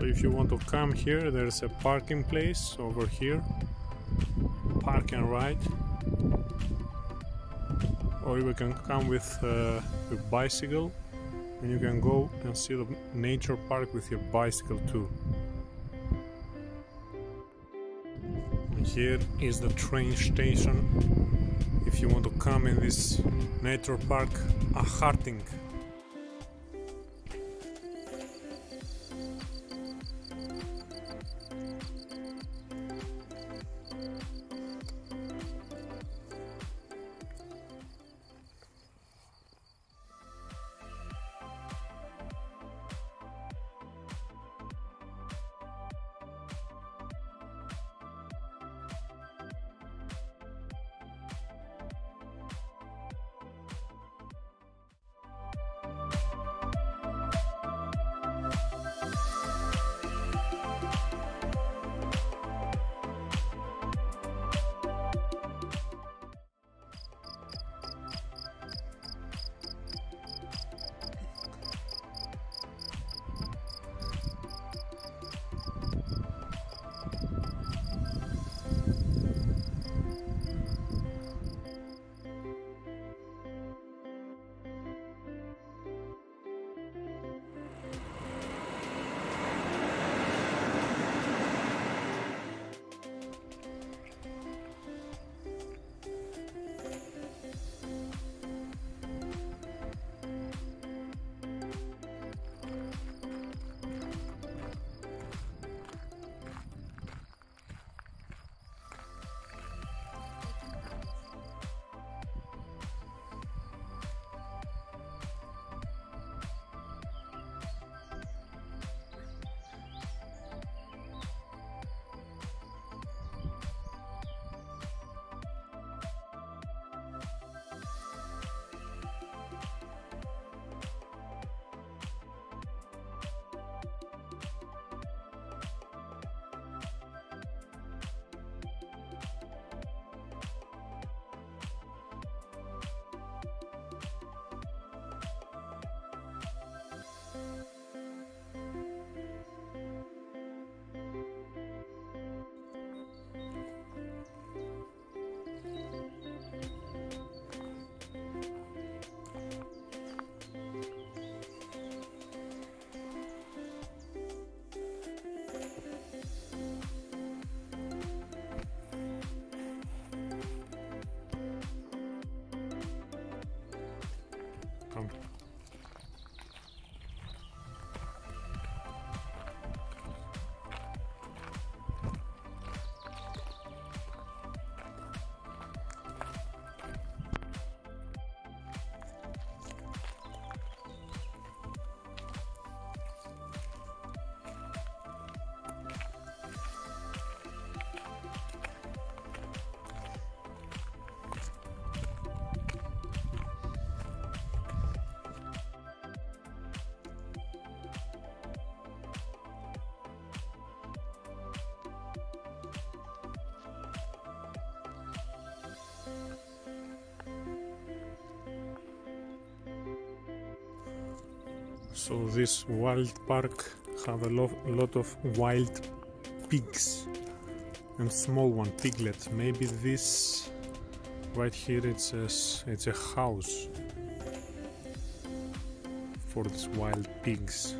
So if you want to come here, there's a parking place over here. Park and ride. Or you can come with uh, your bicycle and you can go and see the nature park with your bicycle too. Here is the train station if you want to come in this nature park a Harting. So this wild park have a lot, a lot of wild pigs and small one piglet Maybe this right here it's a, it's a house for these wild pigs.